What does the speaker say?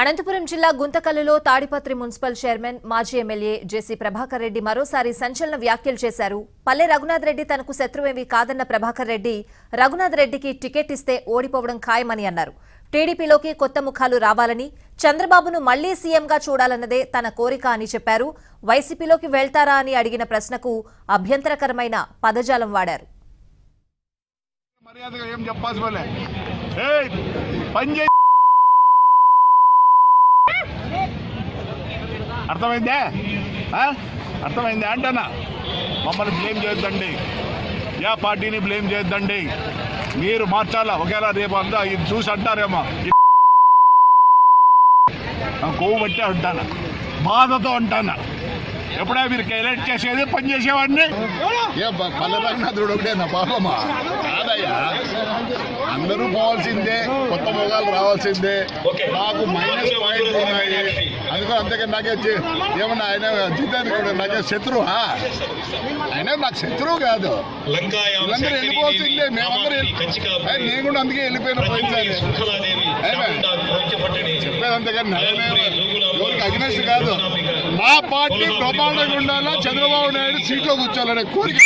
అనంతపురం జిల్లా గుంతకల్లులో Tadipatri municipal chairman మాజీ ఎమ్మెల్యే జేసీ ప్రభాకర్ రెడ్డి మరోసారి సంచలన వ్యాఖ్యలు చేశారు. పల్లె రఘునాథ్ రెడ్డి తనకు శత్రువేమీ కాదన్న ప్రభాకర్ రెడ్డి రఘునాథ్ రెడ్డికి టికెట్ ఇస్తే ఓడిపోవడం ఖాయమని అన్నారు. టీడీపీలోకి కొత్త ముఖాలు రావాలని చంద్రబాబును మళ్ళీ సీఎంగా చూడాలన్నదే తన కోరిక అని చెప్పారు. వైసీపీలోకి వెళ్తారా అని అడిగిన ప్రశ్నకు అభ్యంతరకరమైన పదజాలం వాడారు. మర్యాదగా ఏం అర్థమైందే? అర్థమైందే అంటనా? మమ్మల్ని బ్లేమ్ చేయొద్దండి. యా పార్టీని బ్లేమ్ చేయొద్దండి. మీరు మార్చాలా? ఒకేలా రేపు అంతా ఇది చూసి అంటారేమో. కొవ్వు బట్టి అంటాను? బాధతో అంటాను? ఎప్పుడే మీరు ఎలక్ట్ చేసేది పని చేసేవాడిని? ఒకటే నా పాపమా? కాదయ్యా. అందరూ పోవాల్సిందే కొత్త మొగాలు రావాల్సిందే. నాకు మైనస్ పాయింట్లు ఉన్నాయి. అందుకో అంతేకాని నాకే ఏమన్నా ఆయన జీతానికి కూడా నాకే శత్రువా? ఆయన నాకు శత్రువు కాదు. వీళ్ళందరూ వెళ్ళిపోవాల్సిందే మేమందరూ నేను కూడా అందుకే వెళ్ళిపోయిన చెప్పేది అంతేకాని ఎవరికి అగ్నెస్ట్ కాదు. నా పార్టీ బ్రహ్మాండంగా ఉండాలా? చంద్రబాబు నాయుడు సీట్లో కూర్చోాలనే కోరిక